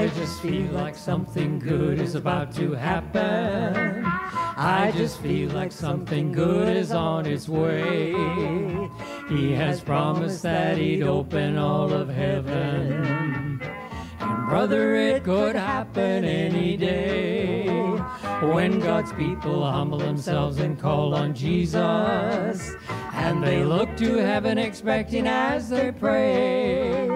I just feel like something good is about to happen. I just feel like something good is on its way. He has promised that he'd open all of heaven. And brother, it could happen any day. When God's people humble themselves and call on Jesus, and they look to heaven expecting as they pray.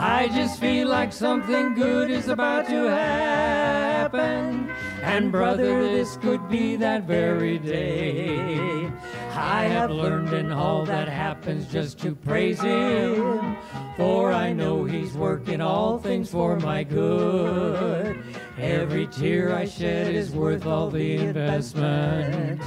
I just feel like something good is about to happen. And brother, this could be that very day. I have learned in all that happens just to praise Him, for I know He's working all things for my good. Every tear I shed is worth all the investment.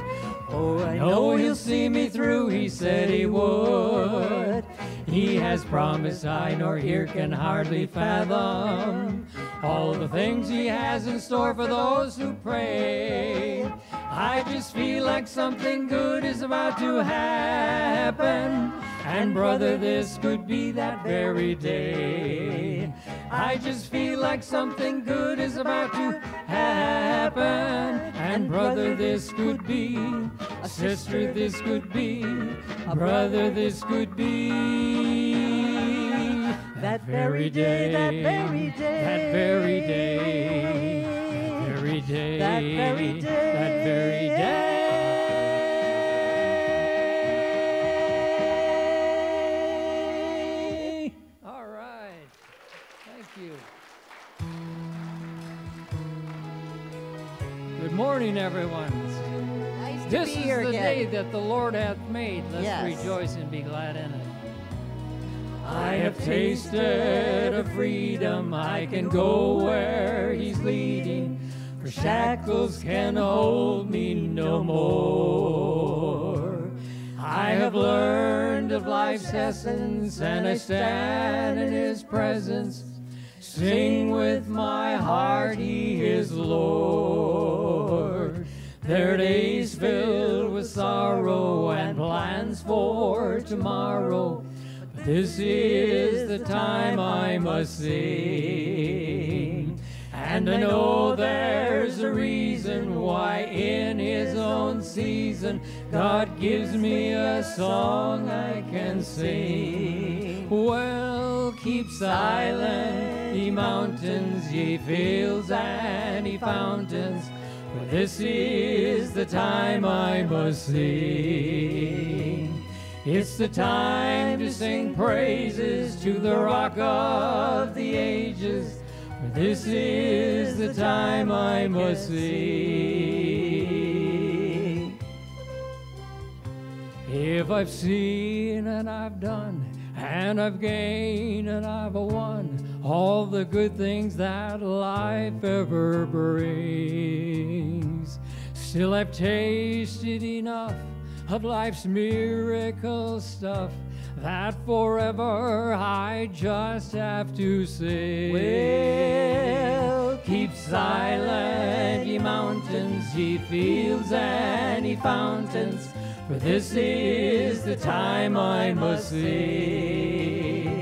Oh, I know He'll see me through, He said He would. He has promised I nor here can hardly fathom all the things He has in store for those who pray. I just feel like something good is about to happen. And brother, this could be that very day. I just feel like something good is about to happen. And brother, this could be a sister, this could be a brother, this could be that very day, that very day, that very day, that very day, that very day, that very day. Morning, everyone. Nice to This be is the again. day that the Lord hath made. Let's Yes. rejoice and be glad in it. I have tasted of freedom. I can go where He's leading. For shackles can hold me no more. I have learned of life's essence, and I stand in His presence. Sing with my heart, He is Lord. There are days filled with sorrow and plans for tomorrow. But this is the time I must sing. And I know there's a reason why in His own season God gives me a song I can sing. Well, keep silent, ye mountains, ye fields, and ye fountains. For this is the time I must sing. It's the time to sing praises to the rock of the ages. For this is the time I must sing. If I've seen and I've done, and I've gained and I've won all the good things that life ever brings, still I've tasted enough of life's miracle stuff that forever I just have to sing. Well, keep silent, ye mountains, ye fields, and ye fountains. For this is the time I must sing.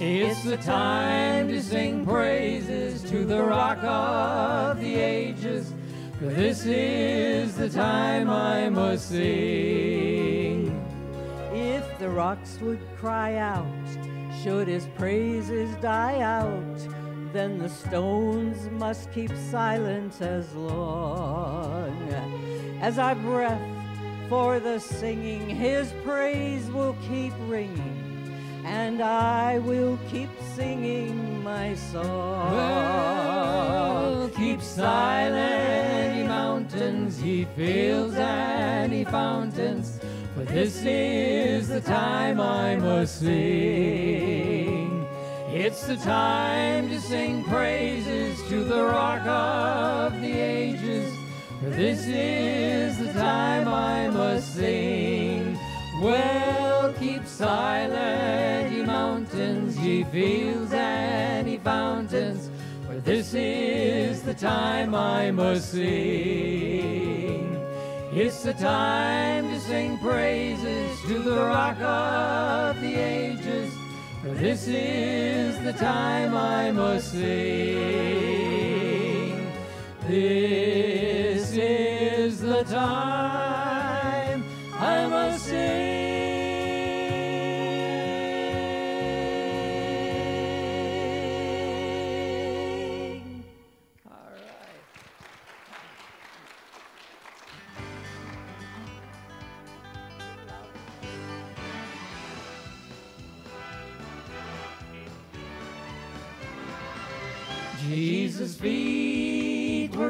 It's the time to sing praises to the rock of the ages. For this is the time I must sing. If the rocks would cry out, should his praises die out, then the stones must keep silent as long as I breath for the singing. His praise will keep ringing, and I will keep singing my song. Well, keep silent, ye mountains, ye fields, and ye fountains. For this is the time I must sing. It's the time to sing praises to the rock of the ages. For this is the time I must sing. Well, keep silent, ye mountains, ye fields, and ye fountains. For this is the time I must sing. It's the time to sing praises to the rock of the ages. For this is the time I must sing. This is the time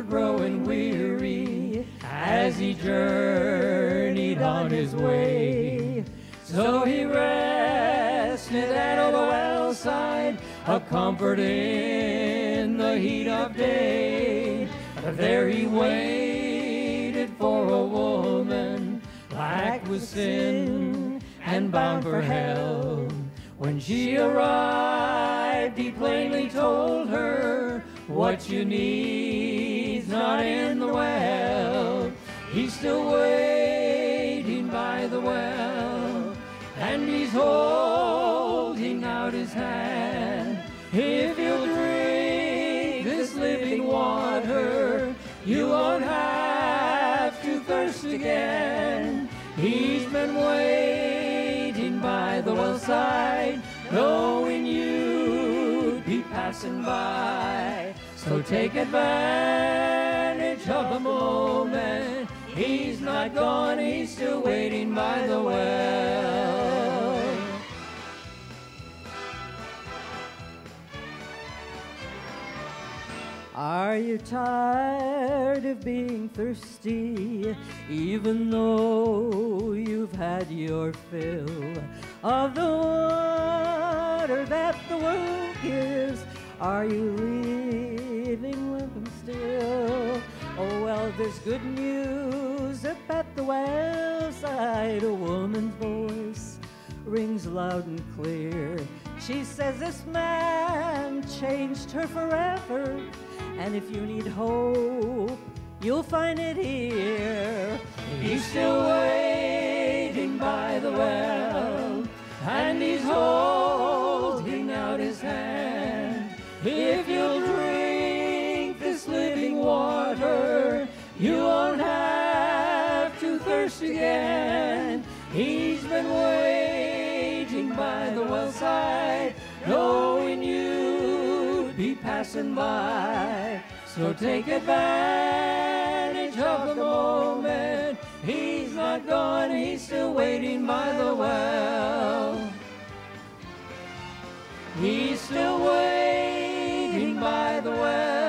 growing weary as he journeyed on his way. So he rested at a well side, a comfort in the heat of day. There he waited for a woman black with sin and bound for hell. When she arrived, he plainly told her what you need's not in the well. He's still waiting by the well, and he's holding out his hand. If you'll drink this living water, you won't have to thirst again. He's been waiting by the well side, knowing you'd be passing by. So take advantage of the moment. He's not gone, he's still waiting by the well. Are you tired of being thirsty, even though you've had your fill of the water that the world gives? Are you leaving with them still? Oh, well, there's good news up at the well side. A woman's voice rings loud and clear. She says this man changed her forever. And if you need hope, you'll find it here. He's still waiting by the well, and he's holding out his hand. If you won't have to thirst again. He's been waiting by the well side, knowing you'd be passing by. So take advantage of the moment. He's not gone, he's still waiting by the well. He's still waiting by the well,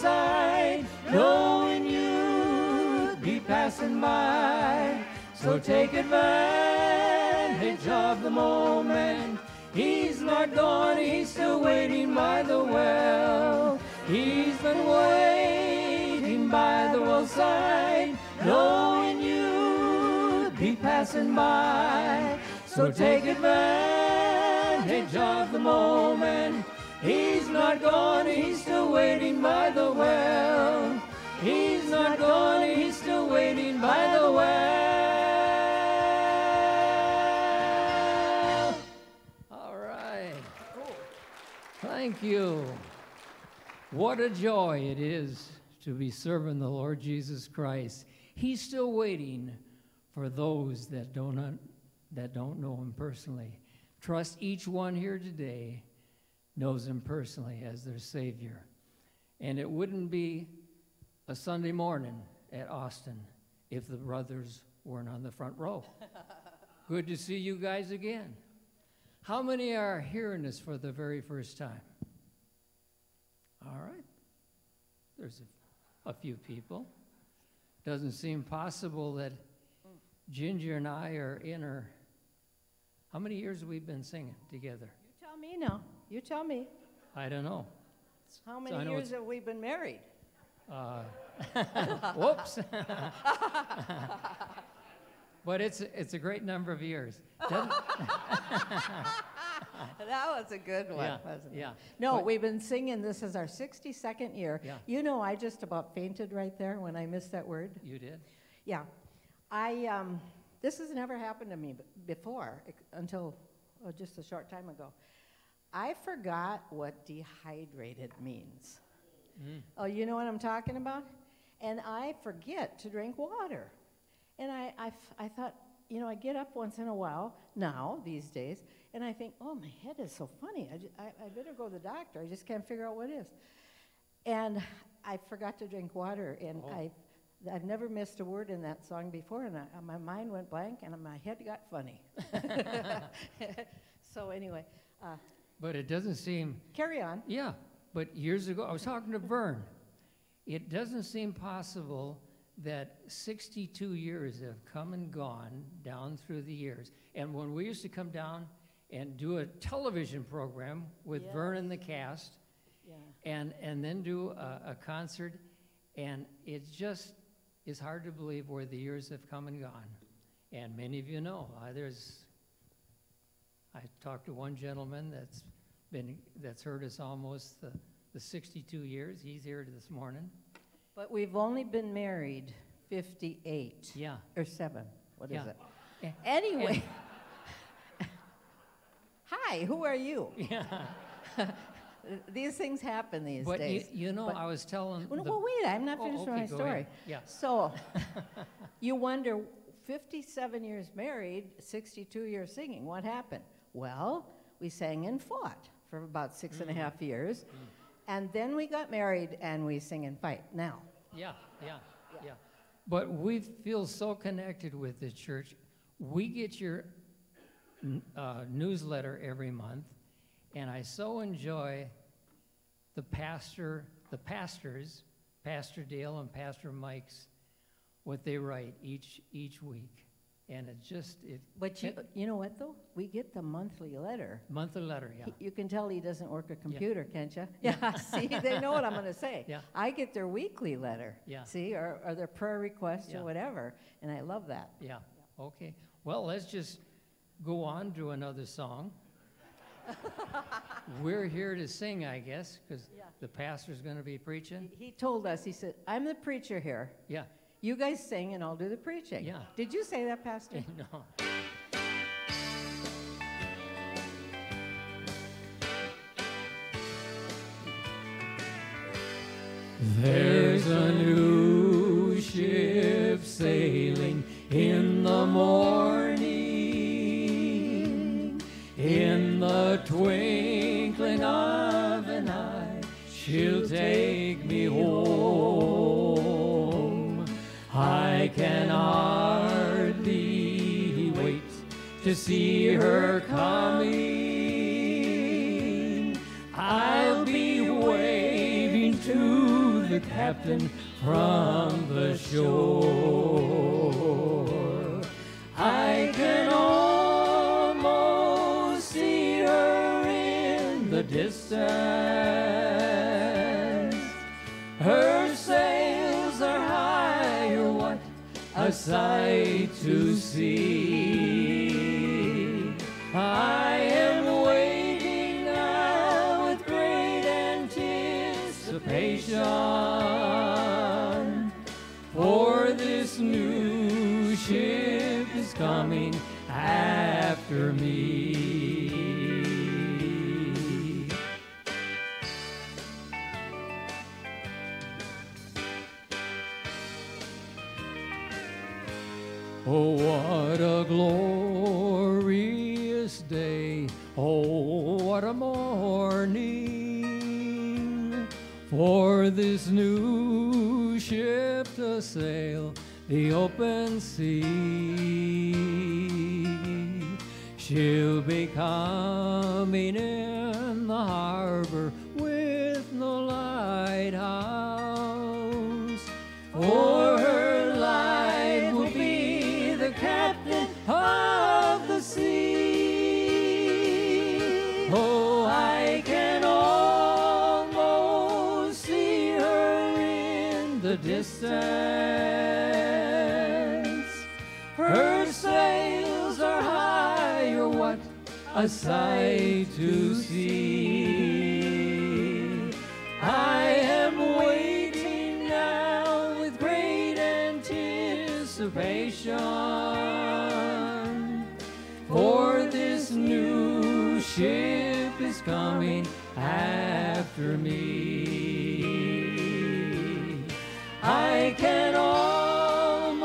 side, knowing you'd be passing by. So take advantage of the moment. He's not gone, he's still waiting by the well. He's been waiting by the well side, knowing you'd be passing by. So take advantage of the moment. He's not gone, he's still waiting by the well. He's not gone, he's still waiting by the well. All right. Thank you. What a joy it is to be serving the Lord Jesus Christ. He's still waiting for those that don't, that don't know him personally. Trust each one here today knows him personally as their Savior. And it wouldn't be a Sunday morning at Austin if the brothers weren't on the front row. Good to see you guys again. How many are hearing this for the very first time? All right. There's a, a few people. Doesn't seem possible that Ginger and I are in her. How many years have we been singing together? You tell me now. You tell me. I don't know. How many know years have we been married? Uh, whoops. But it's, it's a great number of years. that was a good one, Yeah, wasn't it? yeah. No, But- we've been singing. This is our 62nd year. Yeah. You know, I just about fainted right there when I missed that word. You did? Yeah. I, um, this has never happened to me before until oh, just a short time ago. I forgot what dehydrated means. Mm. Oh, you know what I'm talking about? And I forget to drink water. And I, I, f- I thought, you know, I get up once in a while now, these days, and I think, oh, my head is so funny. I, I, I better go to the doctor. I just can't figure out what it is. And I forgot to drink water, and Oh. I, I've never missed a word in that song before, and I, my mind went blank, and my head got funny. so anyway, uh, But it doesn't seem, carry on. yeah, but years ago, I was talking to Vern. It doesn't seem possible that 62 years have come and gone down through the years. And when we used to come down and do a television program with Vern and the cast, Yeah. and, and then do a, a concert, and it just is hard to believe where the years have come and gone. And many of you know, uh, there's, I talked to one gentleman that's been, that's heard us almost the, the 62 years. He's here this morning. But we've only been married 58 Yeah. or seven. What is Yeah. it? Eh, Anyway. Hi, who are you? Yeah. These things happen these But you, days. you know, But- I was telling. Well, the- well, wait, I'm not Oh, finished with okay, my story. ahead. Yeah. So, you wonder, 57 years married, 62 years singing, what happened? Well, we sang and fought for about six and a Mm. half years, and then we got married and we sing and fight now. Yeah, yeah, yeah. But we feel so connected with the church. We get your uh, newsletter every month, and I so enjoy the pastor, the pastors, Pastor Dale and Pastor Mike's, what they write each each week, and it just it But you, you know what, though? We get the monthly letter. monthly letter, yeah, He- You can tell he doesn't work a computer, can't you? Yeah, see, they know what I'm going to say. Yeah. I get their weekly letter. Yeah. See, or, or their prayer request Yeah. or whatever, and I love that. yeah. Okay, well, let's just go on to another song. We're here to sing, I guess, because Yeah. the pastor's going to be preaching. He- He told us, he said, I'm the preacher here. Yeah. You guys sing and I'll do the preaching. Yeah. Did you say that, Pastor? no. There's a new ship sailing in the morning, to see her coming. I'll be waving to the captain from the shore. I can almost see her in the distance. Her sails are high, what a sight to see. I am waiting now with great anticipation. For this new ship is coming after me. Oh, what a glorious for this new ship to sail the open sea. She'll be coming in the harbor a sight to see. I am waiting now with great anticipation, for this new ship is coming after me. I can almost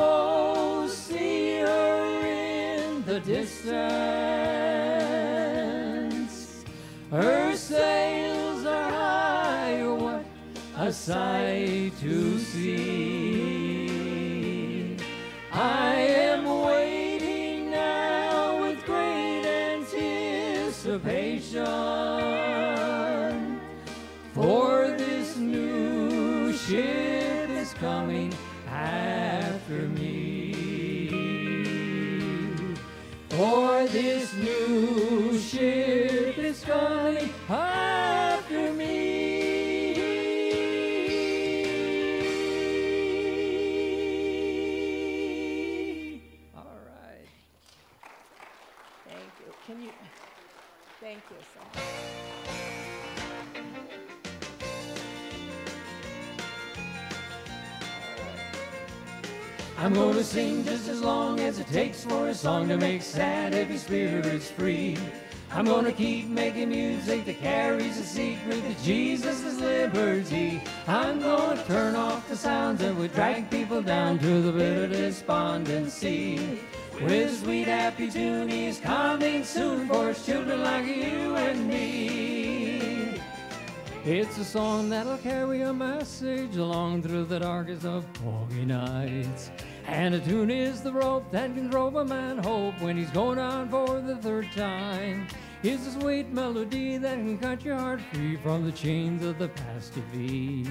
see her in the distance. Sight to Thank you so much. I'm gonna sing just as long as it takes for a song to make sad, heavy spirits free. I'm gonna keep making music that carries the secret that Jesus is liberty. I'm gonna turn off the sounds that would drag people down to the bitter despondency. With sweet happy tune, he's coming soon for children like you and me. It's a song that'll carry a message along through the darkest of foggy nights. And a tune is the rope that can throw a man hope when he's going on for the third time. It's a sweet melody that can cut your heart free from the chains of the past defeat.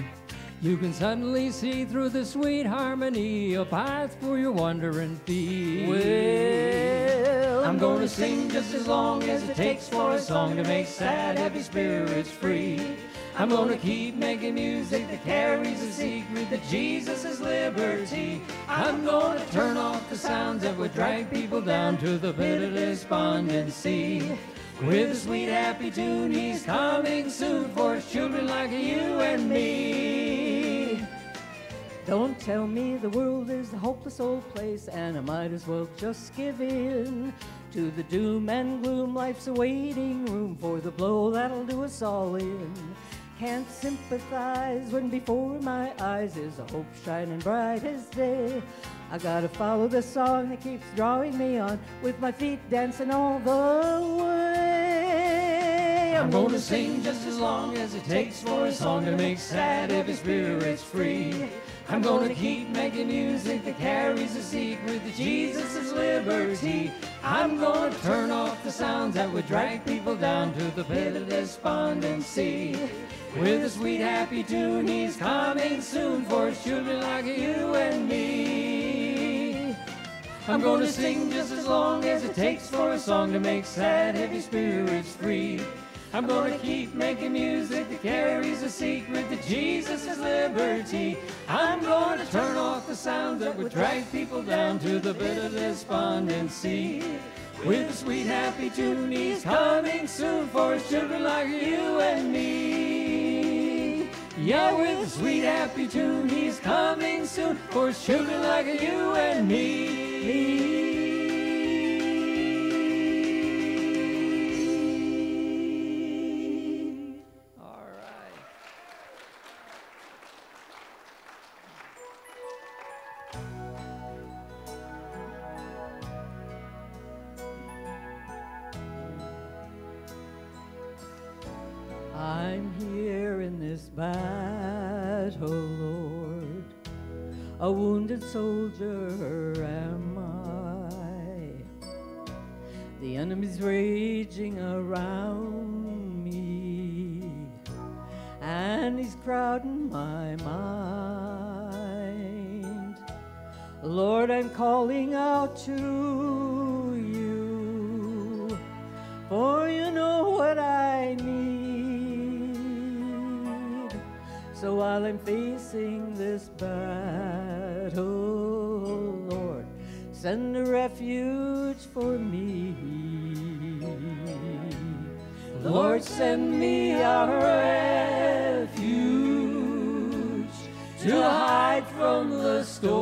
You can suddenly see through the sweet harmony a path for your wandering feet. Well, I'm gonna sing just as long as it takes for a song to make sad, heavy spirits free. I'm gonna keep making music that carries the secret that Jesus is liberty. I'm gonna turn off the sounds that would drag people down to the pit of despondency. With a sweet happy tune, he's coming soon for children like you and me. Don't tell me the world is a hopeless old place and I might as well just give in to the doom and gloom. Life's a waiting room for the blow that'll do us all in. Can't sympathize when before my eyes is a hope shining bright as day. I gotta follow the song that keeps drawing me on with my feet dancing all the way. I'm gonna sing just as long as it takes for a song to make sad, heavy spirits free. I'm gonna keep making music that carries the secret that Jesus is liberty. I'm gonna turn off the sounds that would drag people down to the pit of despondency. With a sweet happy tune, he's coming soon for his children like you and me. I'm gonna sing just as long as it takes for a song to make sad, heavy spirits free. I'm gonna keep making music that carries a secret that Jesus is liberty. I'm gonna turn off the sounds that would drag people down to the pit of despondency. With a sweet happy tune, he's coming soon for his children like you and me. Yeah, with a sweet happy tune, he's coming soon for his children like you and me. So while I'm facing this battle, Lord, send a refuge for me. Lord, send me a refuge to hide from the storm.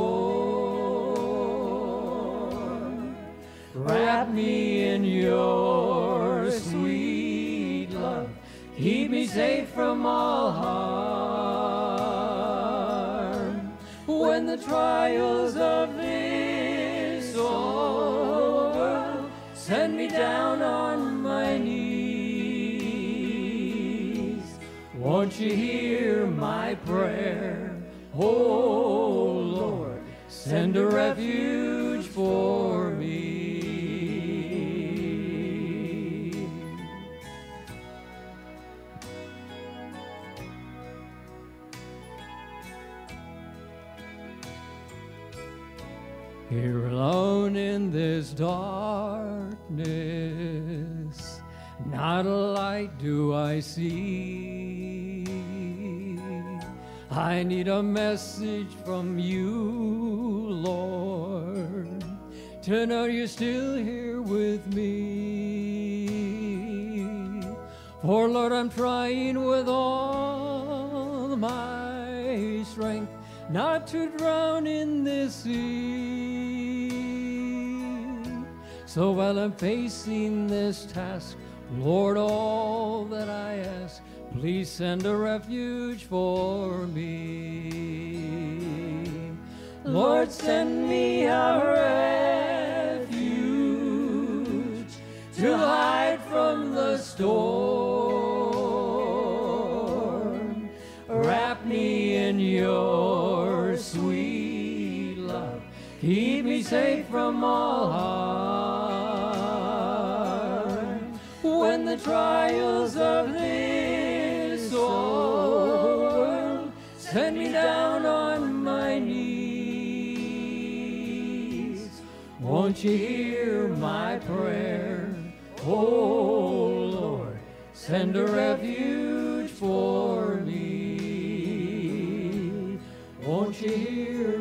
Wrap me in your sweet love. Keep me safe from all harm. When the trials of this world send me down on my knees, won't you hear my prayer? Oh Lord, send a refuge for darkness, not a light do I see. I need a message from you, Lord, to know you're still here with me. For Lord, I'm trying with all my strength not to drown in this sea. So while I'm facing this task, Lord, all that I ask, please send a refuge for me. Lord, send me a refuge to hide from the storm. Wrap me in your sweet love. Keep me safe from all harm. The trials of this world send me down on my knees, won't you hear my prayer? Oh Lord, send a refuge for me. Won't you hear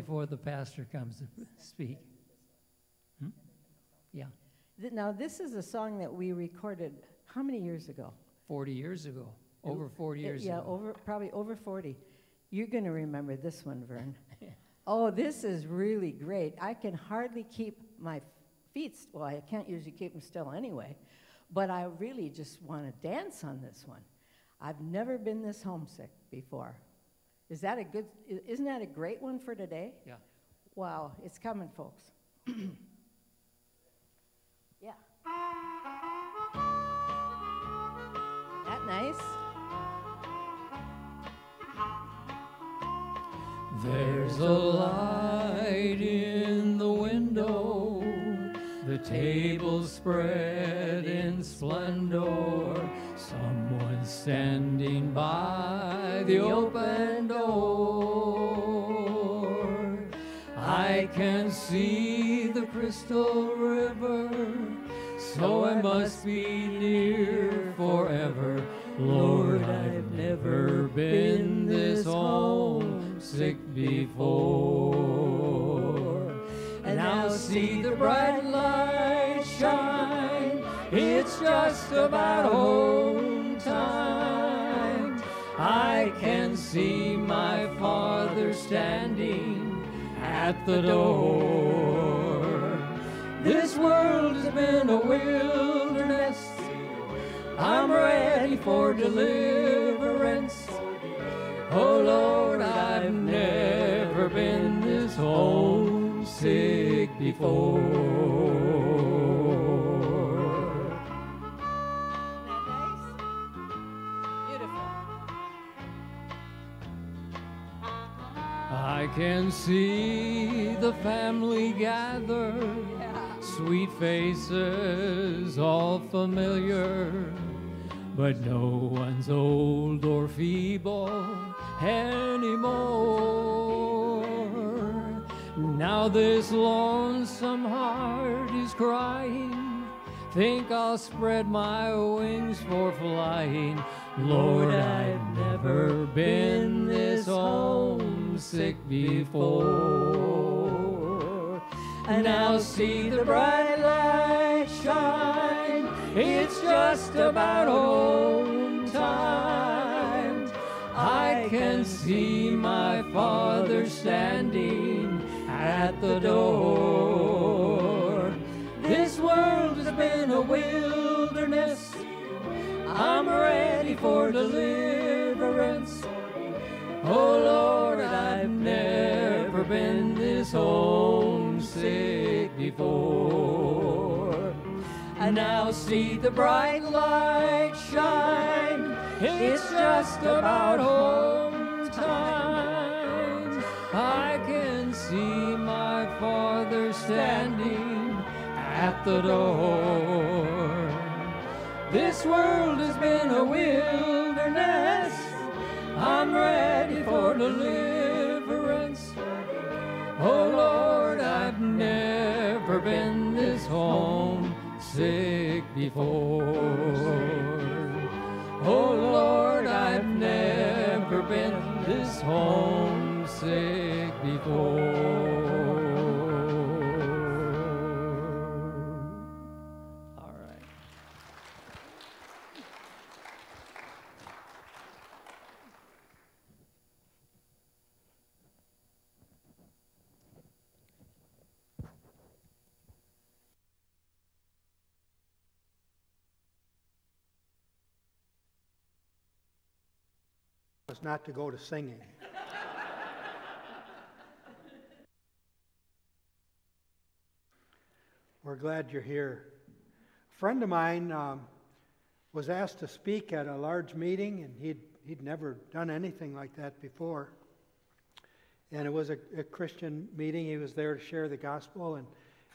before the pastor comes to speak. Hmm? Yeah, Now, this is a song that we recorded how many years ago? 40 years ago, over 40 Uh, years yeah, ago. over probably over 40. You're going to remember this one, Vern. oh, this is really great. I can hardly keep my feet. Well, I can't usually keep them still anyway, but I really just want to dance on this one. I've never been this homesick before. Is that a good? Isn't that a great one for today? Yeah. Wow, it's coming, folks. yeah. That nice? There's a light in the window, the table spread in splendor. Someone standing by the open door. I can see the crystal river, so I must be near forever. Lord, I've never been this homesick before. And I'll see the bright light shine. It's just about home time. I can see my father standing at the door. This world has been a wilderness. I'm ready for deliverance. Oh Lord, I've never been this homesick before. Can see the family gather, sweet faces, all familiar, but no one's old or feeble anymore. Now this lonesome heart is crying. Think I'll spread my wings for flying. Lord, I've never been this homesick before. And now see the bright light shine. It's just about home time. I can see my father standing at the door. This world has been a wilderness. I'm ready for deliverance. Oh Lord, I've never been this homesick before. I now see the bright light shine. It's just about home time. I can see my father standing at the door. This world has been a wilderness. I'm ready for deliverance. Oh Lord, I've never been this homesick before. Oh Lord, I've never been this homesick before. Was not to go to singing. We're glad you're here. A friend of mine um, was asked to speak at a large meeting, and he'd, he'd never done anything like that before. And it was a, a Christian meeting. He was there to share the gospel. And,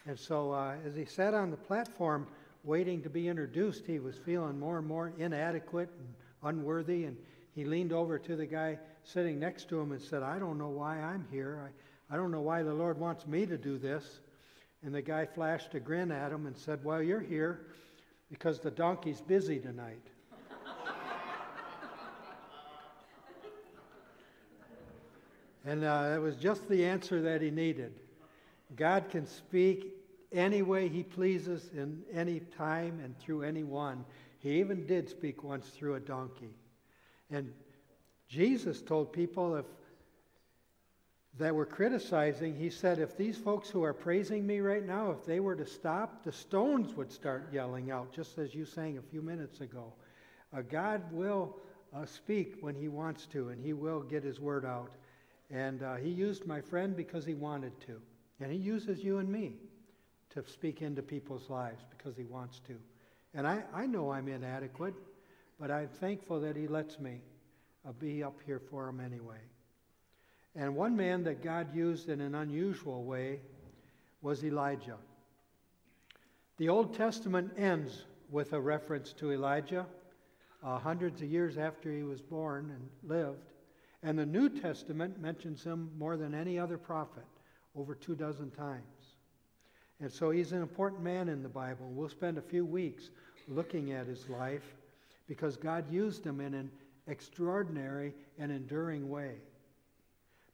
and so uh, as he sat on the platform waiting to be introduced, he was feeling more and more inadequate and unworthy. And he leaned over to the guy sitting next to him and said, I don't know why I'm here. I, I don't know why the Lord wants me to do this. And the guy flashed a grin at him and said, Well, you're here because the donkey's busy tonight. and uh, it was just the answer that he needed. God can speak any way he pleases in any time and through anyone. He even did speak once through a donkey. And Jesus told people if that were criticizing, he said, if these folks who are praising me right now, if they were to stop, the stones would start yelling out, just as you sang a few minutes ago. Uh, God will uh, speak when he wants to, and he will get his word out. And uh, he used my friend because he wanted to. And he uses you and me to speak into people's lives because he wants to. And I, I know I'm inadequate, but I'm thankful that he lets me uh, be up here for him anyway. And one man that God used in an unusual way was Elijah. The Old Testament ends with a reference to Elijah uh, hundreds of years after he was born and lived. And the New Testament mentions him more than any other prophet, over two dozen times. And so he's an important man in the Bible. We'll spend a few weeks looking at his life because God used him in an extraordinary and enduring way.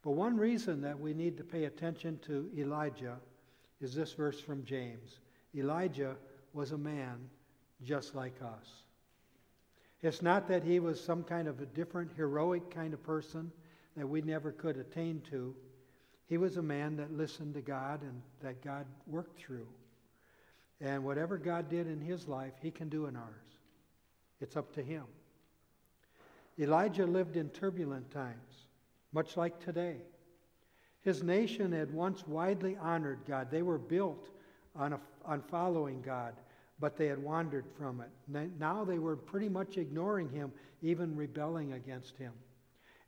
But one reason that we need to pay attention to Elijah is this verse from James Elijah was a man just like us. It's not that he was some kind of a different, heroic kind of person that we never could attain to. He was a man that listened to God and that God worked through. And whatever God did in his life, he can do in ours. It's up to him. Elijah lived in turbulent times, much like today. His nation had once widely honored God. They were built on, a, on following God, but they had wandered from it. Now they were pretty much ignoring him, even rebelling against him.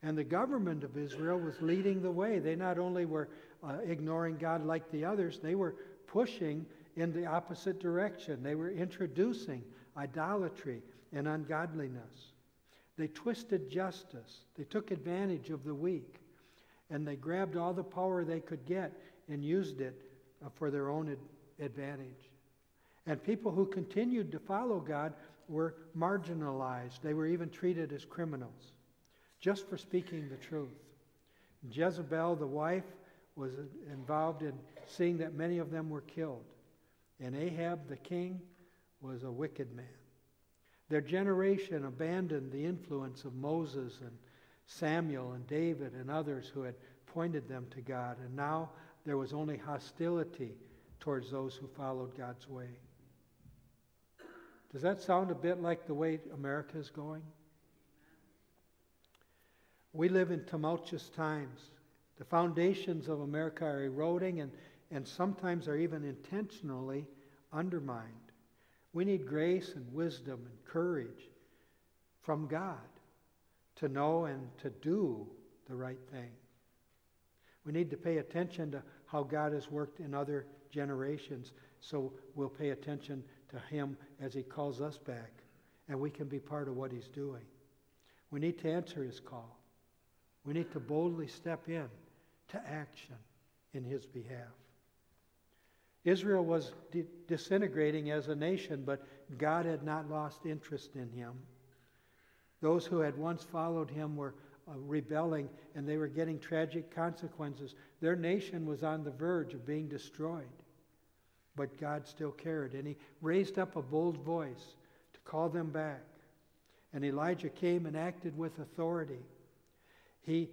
And the government of Israel was leading the way. They not only were uh, ignoring God like the others, they were pushing in the opposite direction. They were introducing idolatry and ungodliness. They twisted justice. They took advantage of the weak. And they grabbed all the power they could get and used it uh, for their own ad- advantage. And people who continued to follow God were marginalized. They were even treated as criminals just for speaking the truth. Jezebel, the wife, was involved in seeing that many of them were killed. And Ahab, the king, was a wicked man. Their generation abandoned the influence of Moses and Samuel and David and others who had pointed them to God. And now there was only hostility towards those who followed God's way. Does that sound a bit like the way America is going? We live in tumultuous times. The foundations of America are eroding and, and sometimes are even intentionally undermined. We need grace and wisdom and courage from God to know and to do the right thing. We need to pay attention to how God has worked in other generations so we'll pay attention to Him as He calls us back and we can be part of what He's doing. We need to answer His call. We need to boldly step in to action in His behalf. Israel was disintegrating as a nation, but God had not lost interest in him. Those who had once followed him were uh, rebelling and they were getting tragic consequences. Their nation was on the verge of being destroyed. But God still cared, and he raised up a bold voice to call them back. And Elijah came and acted with authority. He,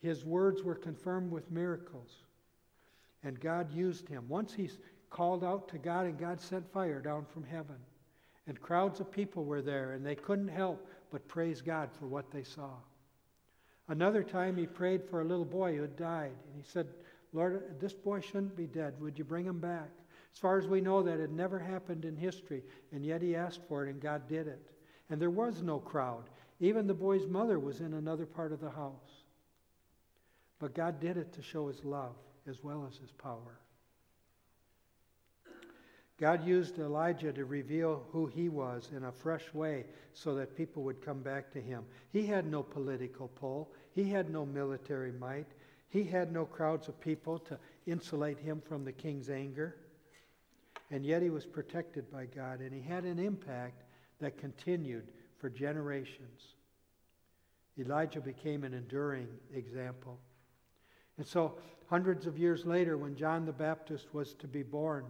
his words were confirmed with miracles. And God used him. Once he called out to God, and God sent fire down from heaven. And crowds of people were there, and they couldn't help but praise God for what they saw. Another time, he prayed for a little boy who had died. And he said, Lord, this boy shouldn't be dead. Would you bring him back? As far as we know, that had never happened in history, and yet he asked for it, and God did it. And there was no crowd. Even the boy's mother was in another part of the house. But God did it to show his love as well as his power. God used Elijah to reveal who he was in a fresh way so that people would come back to him. He had no political pull, he had no military might, he had no crowds of people to insulate him from the king's anger. And yet he was protected by God, and he had an impact that continued for generations. Elijah became an enduring example. And so, hundreds of years later, when John the Baptist was to be born,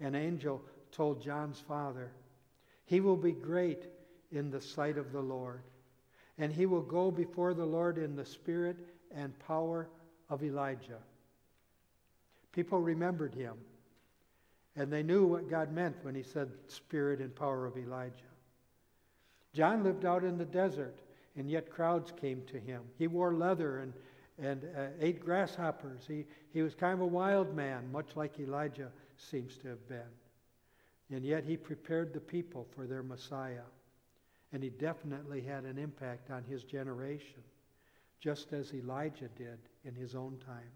an angel told John's father, He will be great in the sight of the Lord, and he will go before the Lord in the spirit and power of Elijah. People remembered him, and they knew what God meant when he said, Spirit and power of Elijah. John lived out in the desert, and yet crowds came to him. He wore leather and, and uh, ate grasshoppers. He, he was kind of a wild man, much like Elijah seems to have been. And yet he prepared the people for their Messiah. And he definitely had an impact on his generation, just as Elijah did in his own time.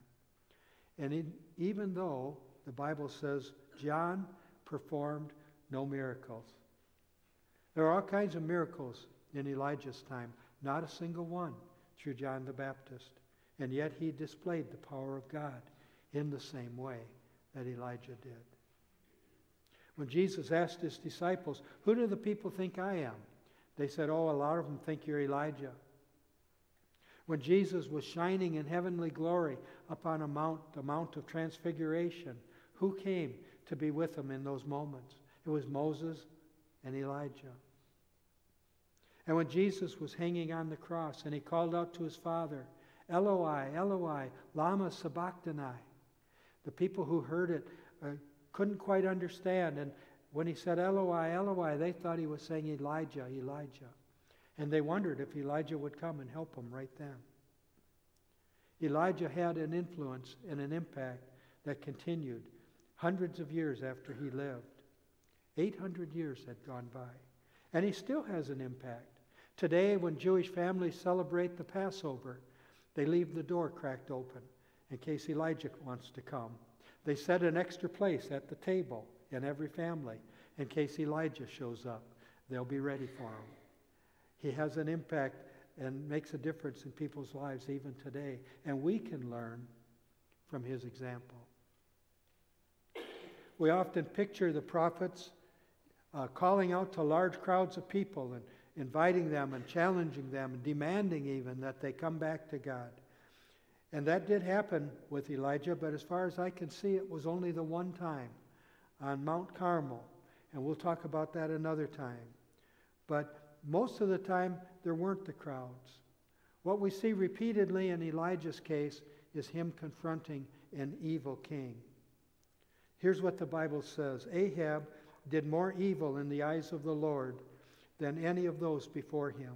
And in, even though the Bible says John performed no miracles, there are all kinds of miracles in Elijah's time, not a single one through John the Baptist. And yet he displayed the power of God in the same way that Elijah did. When Jesus asked his disciples, Who do the people think I am? They said, Oh, a lot of them think you're Elijah. When Jesus was shining in heavenly glory upon a mount, the Mount of Transfiguration, who came to be with him in those moments? It was Moses and Elijah. And when Jesus was hanging on the cross and he called out to his Father, Eloi, Eloi, Lama Sabachthani, the people who heard it uh, couldn't quite understand. And when he said Eloi, Eloi, they thought he was saying Elijah, Elijah. And they wondered if Elijah would come and help them right then. Elijah had an influence and an impact that continued hundreds of years after he lived. 800 years had gone by. And he still has an impact. Today, when Jewish families celebrate the Passover, they leave the door cracked open in case Elijah wants to come. They set an extra place at the table in every family. In case Elijah shows up, they'll be ready for him. He has an impact and makes a difference in people's lives even today. And we can learn from his example. We often picture the prophets uh, calling out to large crowds of people and inviting them and challenging them and demanding even that they come back to God. And that did happen with Elijah, but as far as I can see, it was only the one time on Mount Carmel. And we'll talk about that another time. But most of the time, there weren't the crowds. What we see repeatedly in Elijah's case is him confronting an evil king. Here's what the Bible says Ahab did more evil in the eyes of the Lord than any of those before him.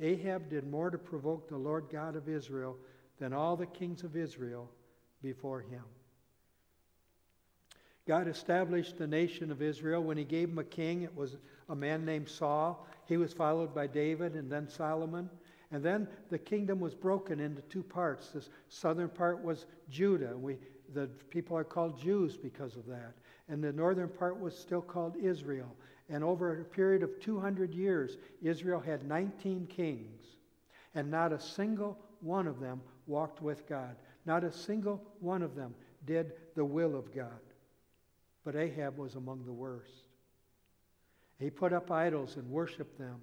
Ahab did more to provoke the Lord God of Israel than all the kings of Israel before him. God established the nation of Israel when he gave him a king. It was a man named Saul. He was followed by David and then Solomon. And then the kingdom was broken into two parts. The southern part was Judah. We, the people are called Jews because of that. And the northern part was still called Israel. And over a period of 200 years, Israel had 19 kings. And not a single one of them walked with God. Not a single one of them did the will of God. But Ahab was among the worst. He put up idols and worshiped them.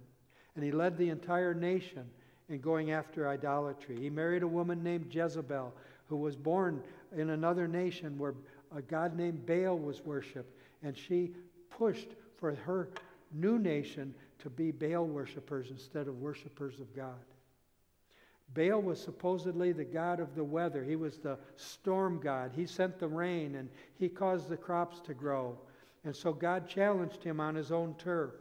And he led the entire nation in going after idolatry. He married a woman named Jezebel who was born in another nation where a god named Baal was worshiped. And she pushed for her new nation to be Baal worshippers instead of worshippers of God. Baal was supposedly the god of the weather. He was the storm god. He sent the rain and he caused the crops to grow. And so God challenged him on his own turf.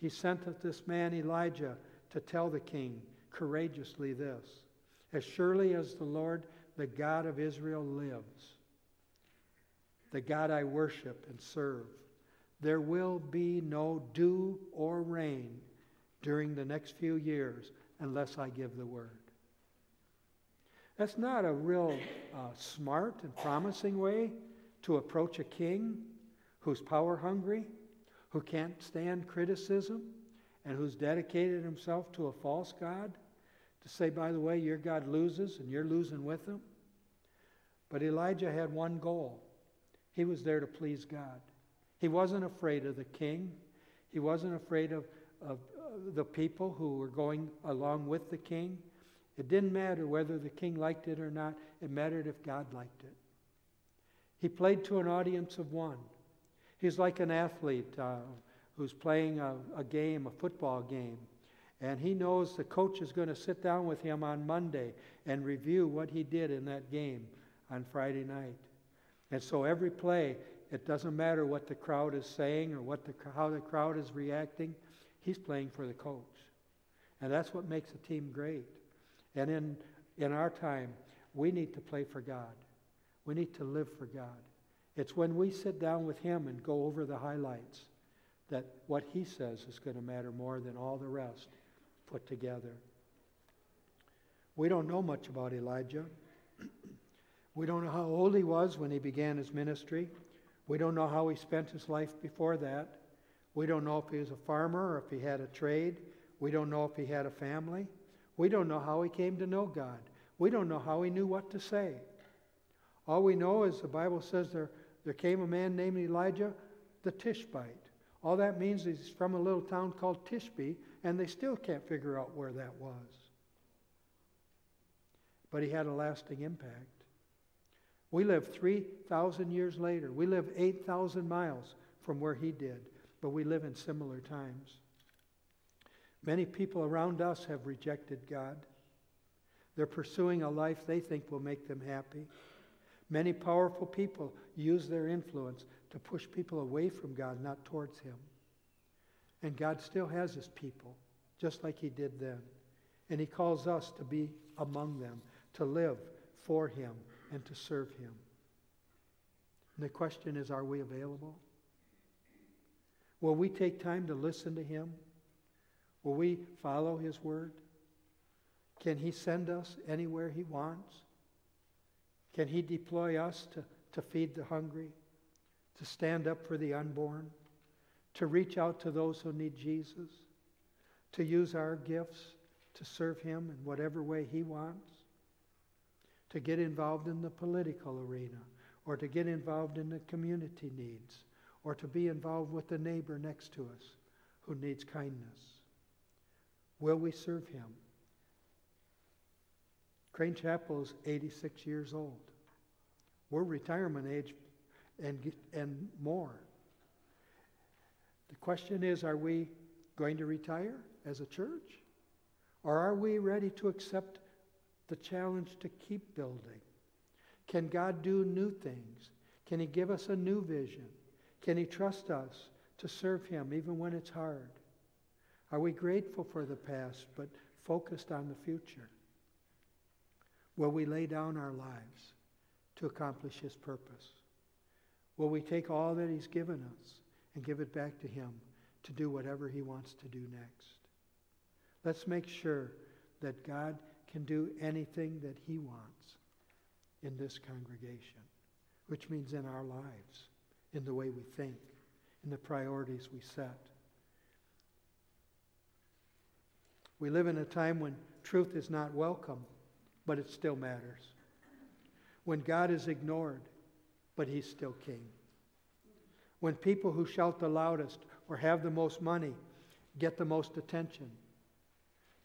He sent this man Elijah to tell the king courageously this As surely as the Lord, the God of Israel, lives, the God I worship and serve, there will be no dew or rain during the next few years unless I give the word. That's not a real uh, smart and promising way to approach a king who's power hungry, who can't stand criticism, and who's dedicated himself to a false God to say, by the way, your God loses and you're losing with him. But Elijah had one goal he was there to please God. He wasn't afraid of the king, he wasn't afraid of, of the people who were going along with the king. It didn't matter whether the king liked it or not, it mattered if God liked it. He played to an audience of one. He's like an athlete uh, who's playing a, a game, a football game. And he knows the coach is going to sit down with him on Monday and review what he did in that game on Friday night. And so every play, it doesn't matter what the crowd is saying or what the, how the crowd is reacting, he's playing for the coach. And that's what makes a team great. And in, in our time, we need to play for God. We need to live for God. It's when we sit down with Him and go over the highlights that what He says is going to matter more than all the rest put together. We don't know much about Elijah. we don't know how old he was when he began his ministry. We don't know how he spent his life before that. We don't know if he was a farmer or if he had a trade. We don't know if he had a family. We don't know how he came to know God. We don't know how he knew what to say. All we know is the Bible says there, there came a man named Elijah the Tishbite. All that means is he's from a little town called Tishbe, and they still can't figure out where that was. But he had a lasting impact. We live 3,000 years later. We live 8,000 miles from where he did, but we live in similar times. Many people around us have rejected God. They're pursuing a life they think will make them happy. Many powerful people use their influence to push people away from God, not towards Him. And God still has His people, just like He did then. And He calls us to be among them, to live for Him, and to serve Him. And the question is are we available? Will we take time to listen to Him? Will we follow His word? Can He send us anywhere He wants? Can He deploy us to, to feed the hungry? to stand up for the unborn, to reach out to those who need Jesus, to use our gifts to serve Him in whatever way He wants, to get involved in the political arena, or to get involved in the community needs, or to be involved with the neighbor next to us who needs kindness. Will we serve Him? Crane Chapel is 86 years old. We're retirement age and, and more. The question is are we going to retire as a church? Or are we ready to accept the challenge to keep building? Can God do new things? Can He give us a new vision? Can He trust us to serve Him even when it's hard? Are we grateful for the past but focused on the future? Will we lay down our lives to accomplish His purpose? Will we take all that He's given us and give it back to Him to do whatever He wants to do next? Let's make sure that God can do anything that He wants in this congregation, which means in our lives, in the way we think, in the priorities we set. We live in a time when truth is not welcome, but it still matters. When God is ignored, but He's still King. When people who shout the loudest or have the most money get the most attention,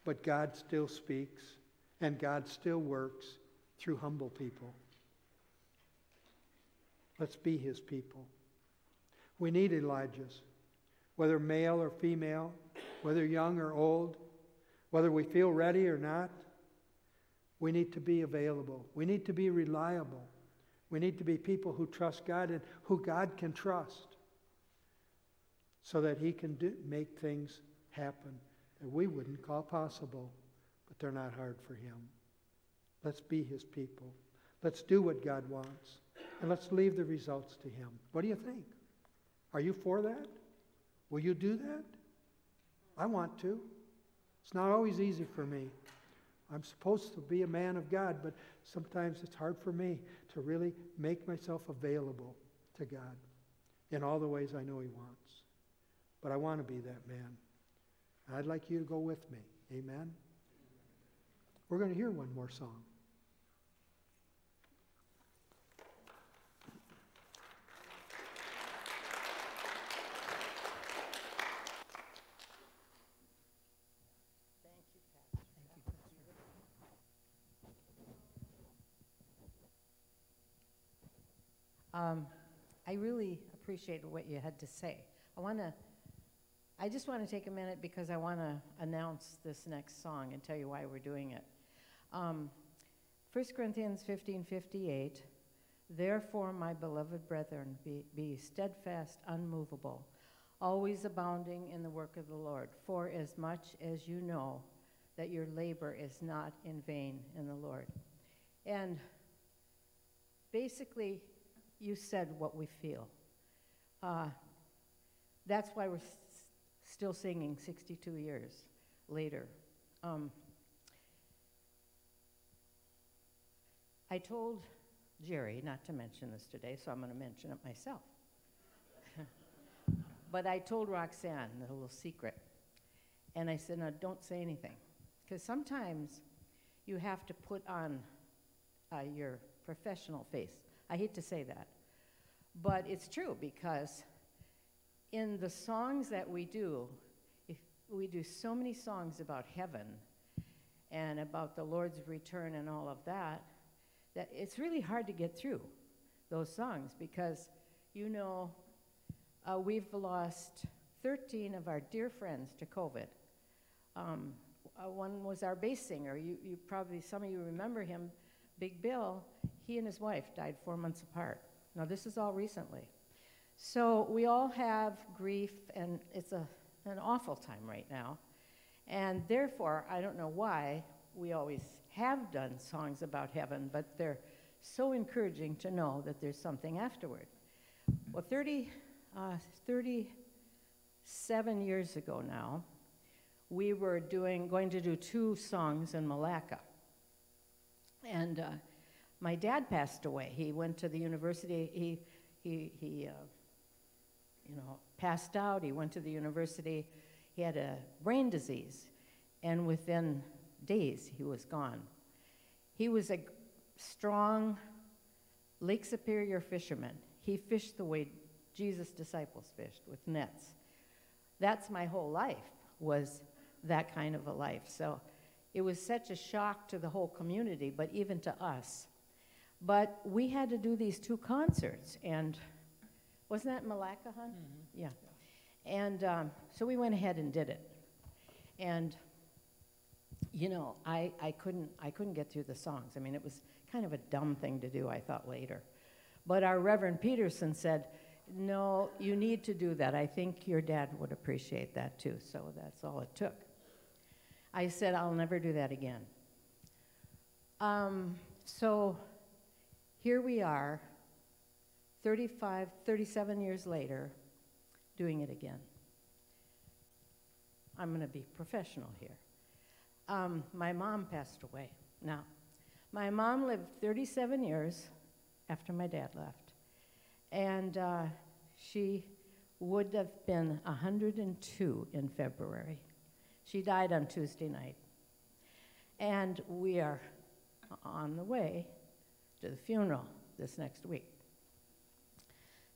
but God still speaks and God still works through humble people. Let's be his people. We need Elijahs, whether male or female, whether young or old, whether we feel ready or not. We need to be available. We need to be reliable. We need to be people who trust God and who God can trust so that He can do, make things happen that we wouldn't call possible, but they're not hard for Him. Let's be His people. Let's do what God wants. And let's leave the results to Him. What do you think? Are you for that? Will you do that? I want to. It's not always easy for me. I'm supposed to be a man of God, but sometimes it's hard for me to really make myself available to God in all the ways I know He wants. But I want to be that man. I'd like you to go with me. Amen. We're going to hear one more song. Thank you, Pat. Thank you, Mr. Um, I really appreciate what you had to say. I want to I just want to take a minute because I want to announce this next song and tell you why we're doing it. Um, 1 Corinthians 15 58. Therefore, my beloved brethren, be, be steadfast, unmovable, always abounding in the work of the Lord, for as much as you know that your labor is not in vain in the Lord. And basically, you said what we feel. Uh, that's why we're still singing 62 years later. Um, I told Jerry not to mention this today, so I'm going to mention it myself. but I told Roxanne a little secret. And I said, no, don't say anything. Because sometimes you have to put on uh, your professional face. I hate to say that. But it's true because in the songs that we do, we do so many songs about heaven and about the Lord's return and all of that, that it's really hard to get through those songs because, you know, uh, we've lost 13 of our dear friends to COVID. Um, uh, one was our bass singer. You, you probably, some of you remember him, Big Bill. He and his wife died four months apart. Now, this is all recently. So we all have grief, and it's a, an awful time right now. And therefore, I don't know why we always have done songs about heaven, but they're so encouraging to know that there's something afterward. Well, 30, uh, 37 years ago now, we were doing, going to do two songs in Malacca. And uh, my dad passed away. He went to the university. He, he, he uh, you know, passed out. He went to the university. He had a brain disease, and within days, he was gone. He was a strong Lake Superior fisherman. He fished the way Jesus' disciples fished with nets. That's my whole life was that kind of a life. So it was such a shock to the whole community, but even to us. But we had to do these two concerts, and wasn't that Malacca, hon? Mm-hmm. Yeah. And um, so we went ahead and did it. And you know, I, I couldn't I couldn't get through the songs. I mean, it was kind of a dumb thing to do, I thought later. But our Reverend Peterson said, No, you need to do that. I think your dad would appreciate that too. So that's all it took. I said, I'll never do that again. Um, so here we are, 35, 37 years later, doing it again. I'm going to be professional here. Um, my mom passed away. Now, my mom lived 37 years after my dad left, and uh, she would have been 102 in February. She died on Tuesday night. And we are on the way to the funeral this next week.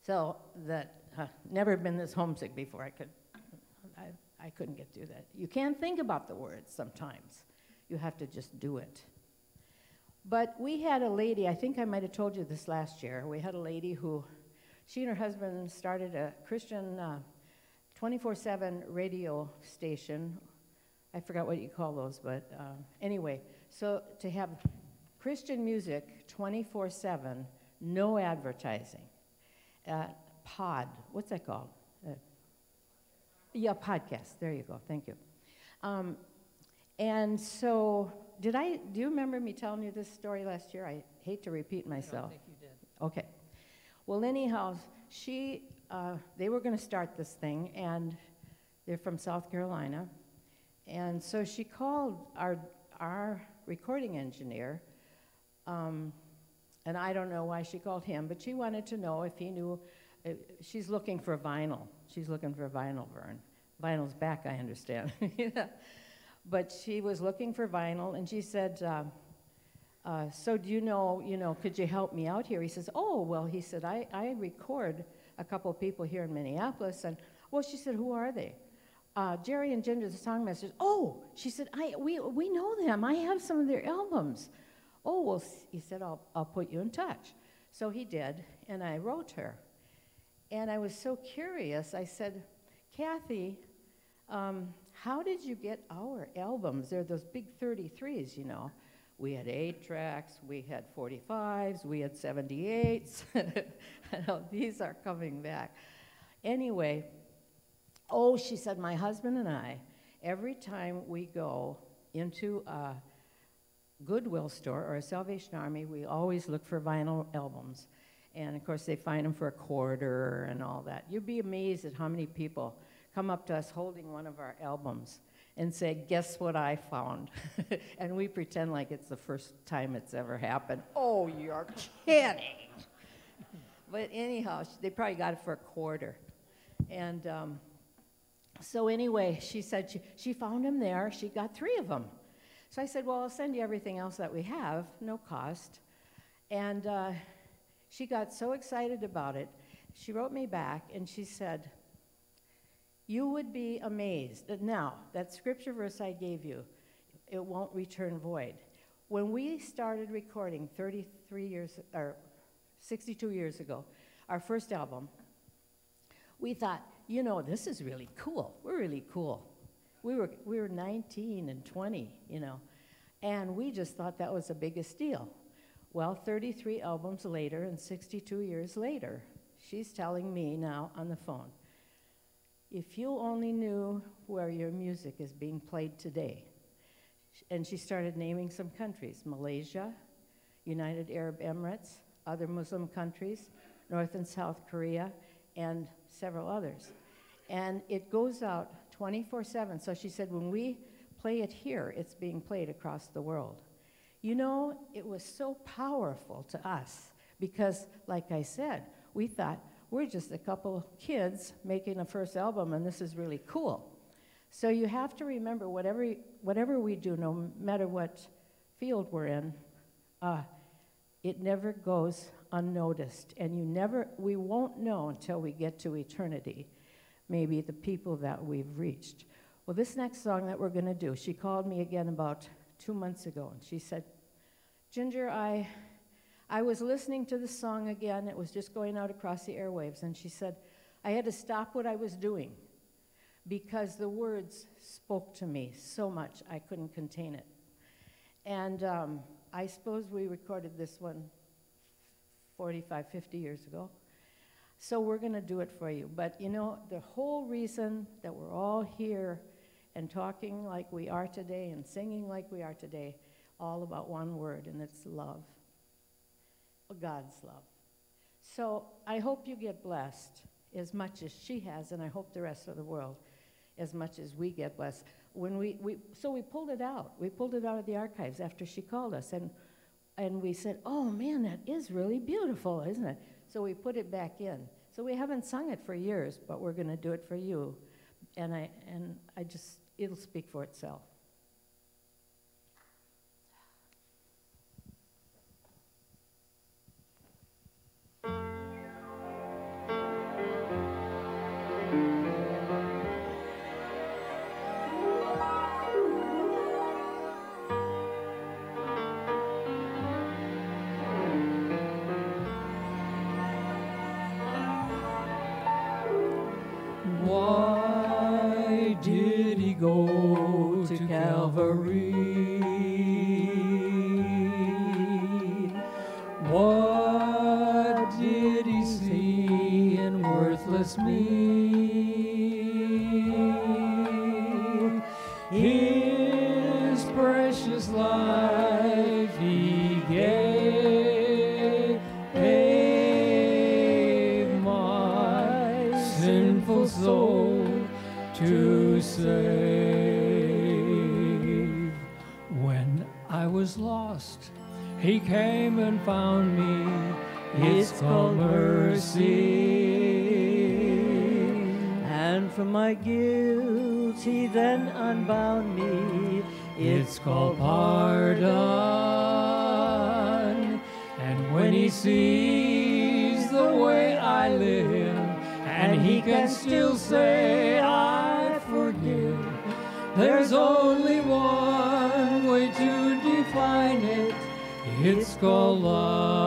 So that uh, never been this homesick before. I could, I, couldn't get through that. You can't think about the words sometimes. You have to just do it. But we had a lady, I think I might have told you this last year. We had a lady who, she and her husband started a Christian 24 uh, 7 radio station I forgot what you call those, but uh, anyway, so to have Christian music 24 7, no advertising. Uh, pod, what's that called? Yeah, podcast. There you go. Thank you. Um, and so, did I? Do you remember me telling you this story last year? I hate to repeat myself. I think you did. Okay. Well, anyhow, she, uh, they were going to start this thing, and they're from South Carolina, and so she called our, our recording engineer, um, and I don't know why she called him, but she wanted to know if he knew. Uh, she's looking for vinyl. She's looking for vinyl, Vern. Vinyl's back, I understand. But she was looking for vinyl, and she said, uh, uh, so do you know, you know, could you help me out here? He says, oh, well, he said, I, I record a couple of people here in Minneapolis, and, well, she said, who are they? uh, Jerry and Ginger, the songmasters, oh, she said, I, we, we know them. I have some of their albums. Oh, well, he said, I'll, I'll put you in touch. So he did, and I wrote her. And I was so curious. I said, Kathy, um, how did you get our albums? They're those big 33s, you know. We had eight tracks, we had 45s, we had 78s. these are coming back. Anyway, Oh, she said, my husband and I, every time we go into a Goodwill store or a Salvation Army, we always look for vinyl albums. And of course, they find them for a quarter and all that. You'd be amazed at how many people come up to us holding one of our albums and say, Guess what I found? and we pretend like it's the first time it's ever happened. Oh, you're kidding. but anyhow, they probably got it for a quarter. And um, so anyway, she said she, she found him there. She got three of them. So I said, well, I'll send you everything else that we have, no cost. And uh, she got so excited about it. She wrote me back and she said, you would be amazed. Now, that scripture verse I gave you, it won't return void. When we started recording 33 years, or 62 years ago, our first album, we thought, you know, this is really cool. We're really cool. We were, we were 19 and 20, you know, and we just thought that was the biggest deal. Well, 33 albums later and 62 years later, she's telling me now on the phone, if you only knew where your music is being played today. And she started naming some countries Malaysia, United Arab Emirates, other Muslim countries, North and South Korea, and several others and it goes out 24 7. So she said, when we play it here, it's being played across the world. You know, it was so powerful to us because, like I said, we thought, we're just a couple kids making a first album, and this is really cool. So you have to remember whatever, whatever we do, no matter what field we're in, uh, it never goes unnoticed. And you never, we won't know until we get to eternity, maybe the people that we've reached. Well, this next song that we're going to do, she called me again about two months ago, and she said, Ginger, I I was listening to the song again. It was just going out across the airwaves. And she said, I had to stop what I was doing because the words spoke to me so much I couldn't contain it. And um, I suppose we recorded this one 45, 50 years ago. So we're going to do it for you. But you know, the whole reason that we're all here and talking like we are today and singing like we are today, all about one word, and it's love. God's love. So I hope you get blessed as much as she has, and I hope the rest of the world as much as we get blessed. When we, we so we pulled it out. We pulled it out of the archives after she called us, and and we said, "Oh man, that is really beautiful, isn't it?" So we put it back in. So we haven't sung it for years, but we're going to do it for you, and I and I just it'll speak for itself. soul to save. When I was lost, he came and found me. It's called mercy. And from my guilt, he then unbound me. It's called pardon. And when he sees the way I live, and he can still say, I forgive. There's only one way to define it it's called love.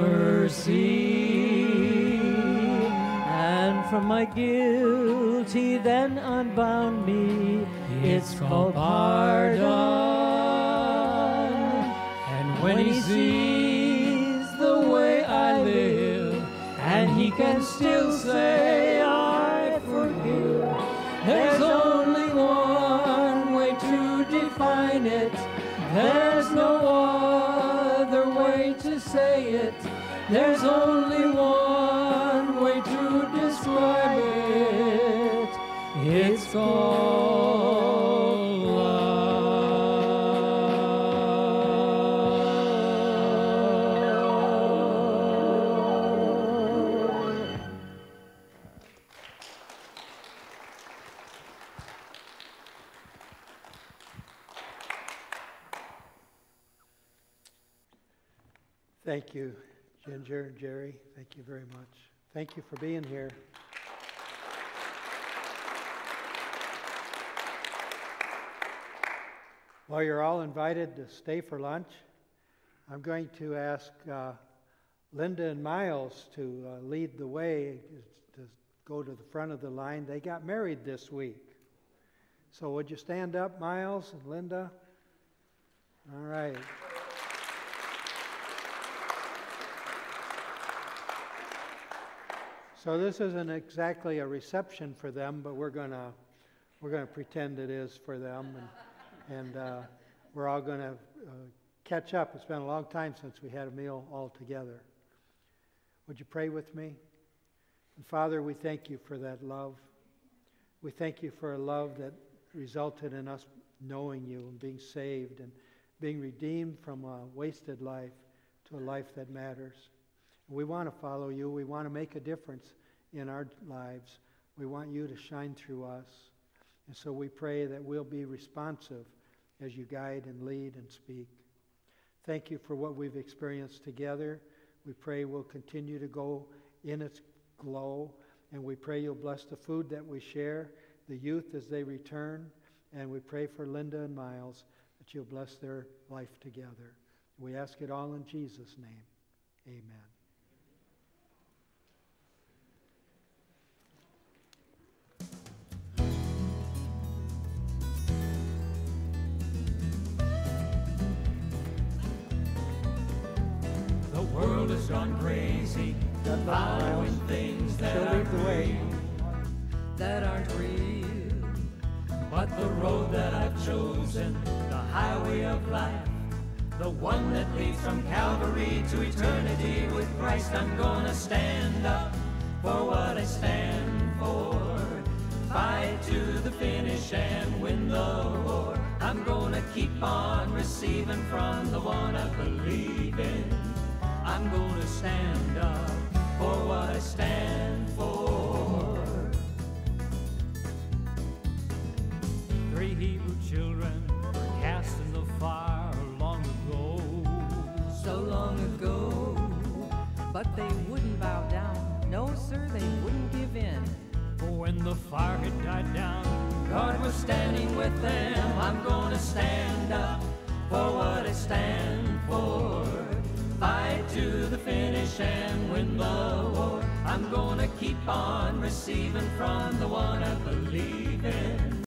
mercy. And from my guilty then unbound me, it's called pardon. And when he sees the way I live, and he can still say, I forgive, there's Thank Thank you very much. Thank you for being here. Well, you're all invited to stay for lunch. I'm going to ask uh, Linda and Miles to uh, lead the way to go to the front of the line. They got married this week. So would you stand up, Miles and Linda? All right. So this isn't exactly a reception for them, but we're gonna we're gonna pretend it is for them, and and uh, we're all gonna uh, catch up. It's been a long time since we had a meal all together. Would you pray with me? And Father, we thank you for that love. We thank you for a love that resulted in us knowing you and being saved and being redeemed from a wasted life to a life that matters. We want to follow you. We want to make a difference in our lives. We want you to shine through us. And so we pray that we'll be responsive as you guide and lead and speak. Thank you for what we've experienced together. We pray we'll continue to go in its glow. And we pray you'll bless the food that we share, the youth as they return. And we pray for Linda and Miles that you'll bless their life together. We ask it all in Jesus' name. Amen. Gone crazy, following things that aren't that aren't real. But the road that I've chosen, the highway of life, the one that leads from Calvary to eternity with Christ, I'm gonna stand up for what I stand for. Fight to the finish and win the war. I'm gonna keep on receiving from the one I believe in. I'm gonna stand up for what I stand for. Three Hebrew children were cast in the fire long ago. So long ago. But they wouldn't bow down. No, sir, they wouldn't give in. For when the fire had died down, God was standing with them. I'm gonna stand up for what I stand for fight to the finish and win the war. I'm gonna keep on receiving from the one I believe in.